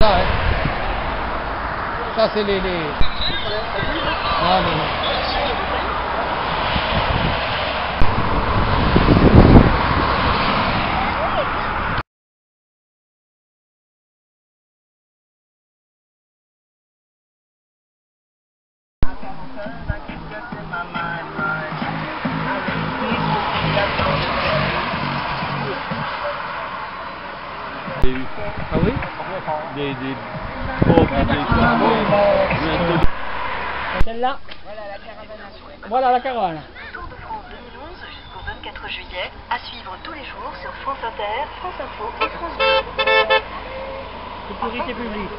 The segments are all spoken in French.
Ça, hein. Ça, c'est les, les... Non, non, non. Ah oui des, des pauvres, des Celle-là Voilà la caravane. En 2011 jusqu'au 24 juillet, à suivre tous les jours sur France Inter, France Info et France Bleu. Sécurité publique.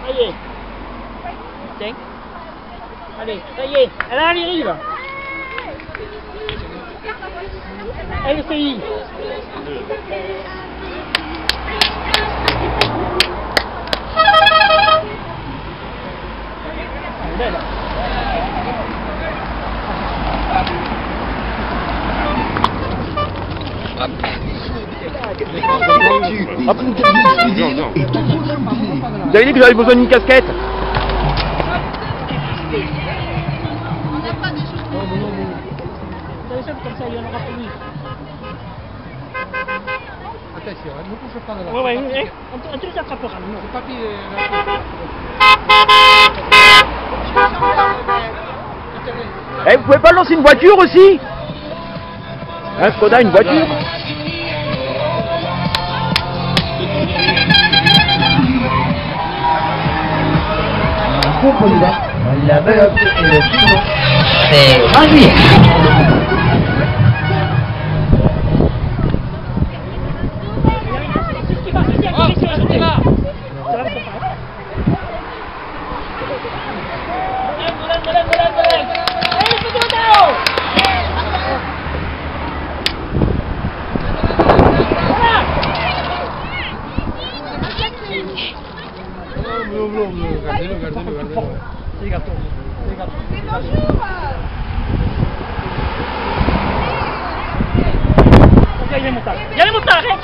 Ça y est. Tiens. Allez, ça y est. Elle arrive. Elle LCI. Elle est belle. Vous avez dit que j'avais besoin d'une casquette? Attention, hein, ne bouge pas de là. Ouais, ouais, ouais. On, on te les attrapera. non. Le papier, là. Eh, vous pouvez pas lancer une voiture aussi? Hein, Skoda, une voiture? C'est ce qui va, c'est ce qui va, c'est ce qui va. Ça va, c'est pas. Volem, volem, volem, volem. Ej, co tu udało? Voilà. Non, non, non, gardez-le, gardez-le, gardez-le. C'est gâteau. C'est gâteau. Ok, il est montage. Il y a les montages, arrête.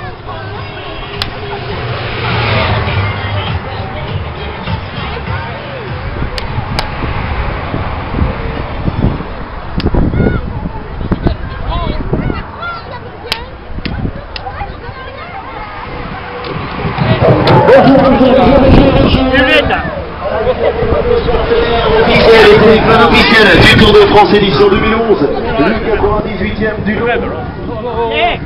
Lunette. Officiel et téléphone officiel du Tour de France édition 2011, le 98e du Louvre. Eh.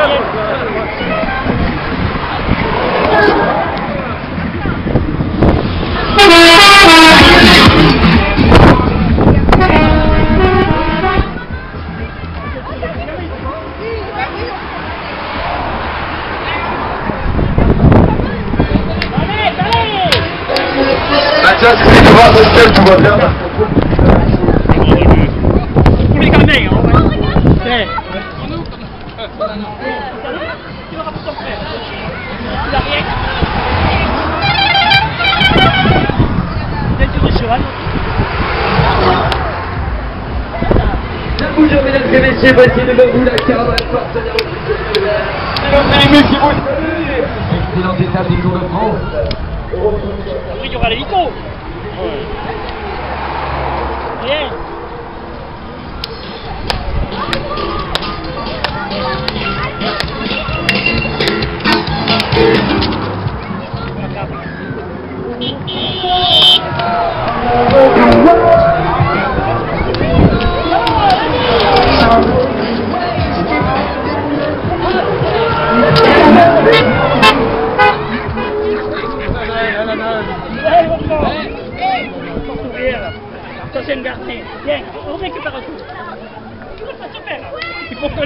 Allez, Les hein. Tu. Il le mesdames et messieurs, voici devant vous la il y aura l'hélico. Rien. Allez, on récupère un coup. Super, il faut qu'on.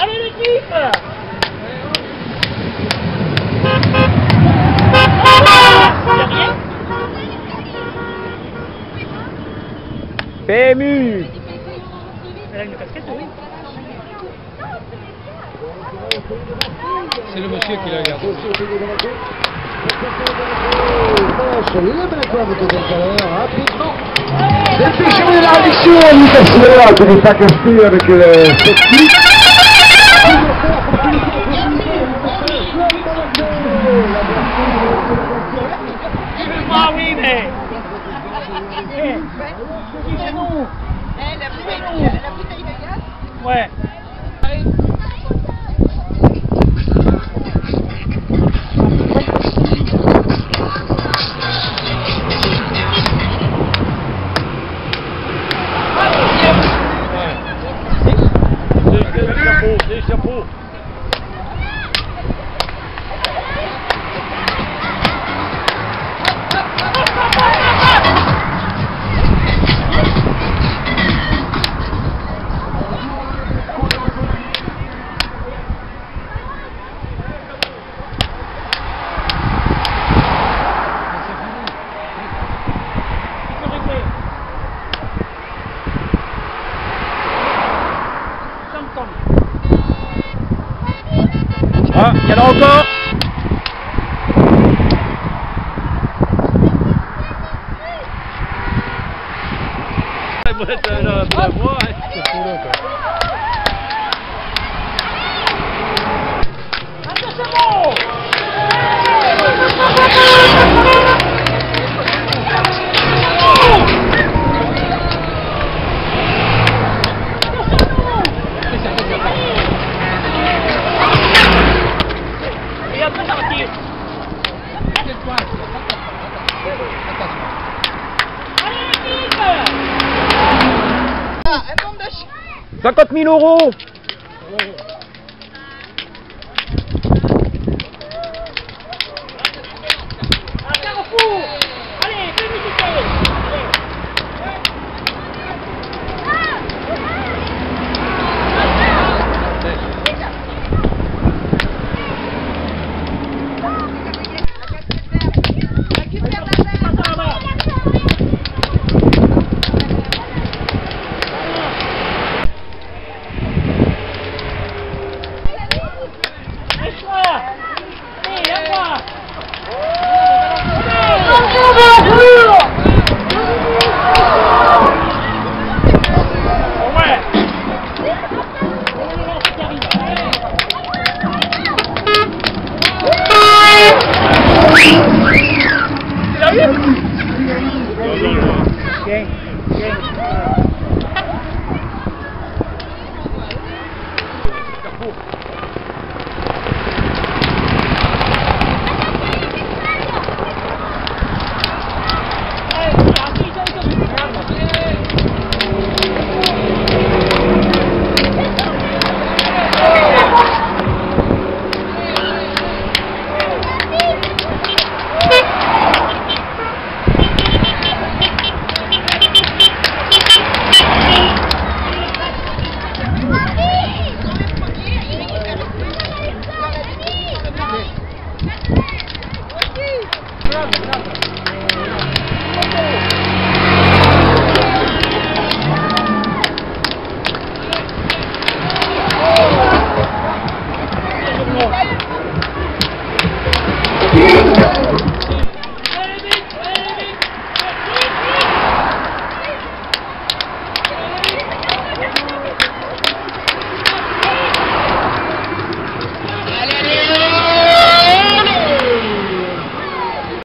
Allez l'équipe PMU C'est le monsieur qui l'a gardé. De la le. Ah. Eh, Ouais. Il y en a encore 50 000 euros 样的，那样。